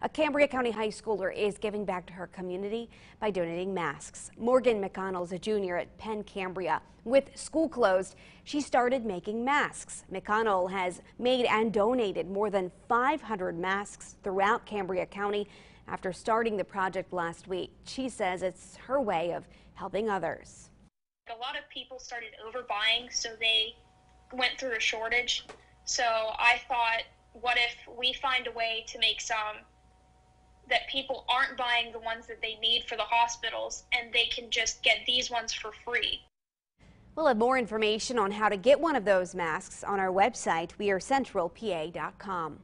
A Cambria County high schooler is giving back to her community by donating masks. Morgan McConnell is a junior at Penn Cambria. With school closed, she started making masks. McConnell has made and donated more than 500 masks throughout Cambria County after starting the project last week. She says it's her way of helping others. A lot of people started overbuying, so they went through a shortage. So I thought, what if we find a way to make some that people aren't buying the ones that they need for the hospitals and they can just get these ones for free. We'll have more information on how to get one of those masks on our website, wearecentralpa.com.